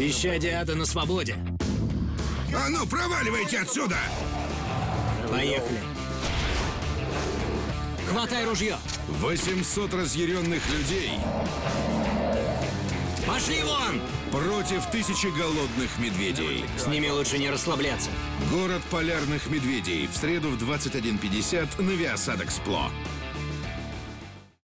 Исчадие ада на свободе. А ну, проваливайте отсюда! Поехали. Хватай ружье. 800 разъяренных людей Пошли вон! против тысячи голодных медведей. С ними лучше не расслабляться. Город полярных медведей. В среду в 21.50 на Виасад Экспло.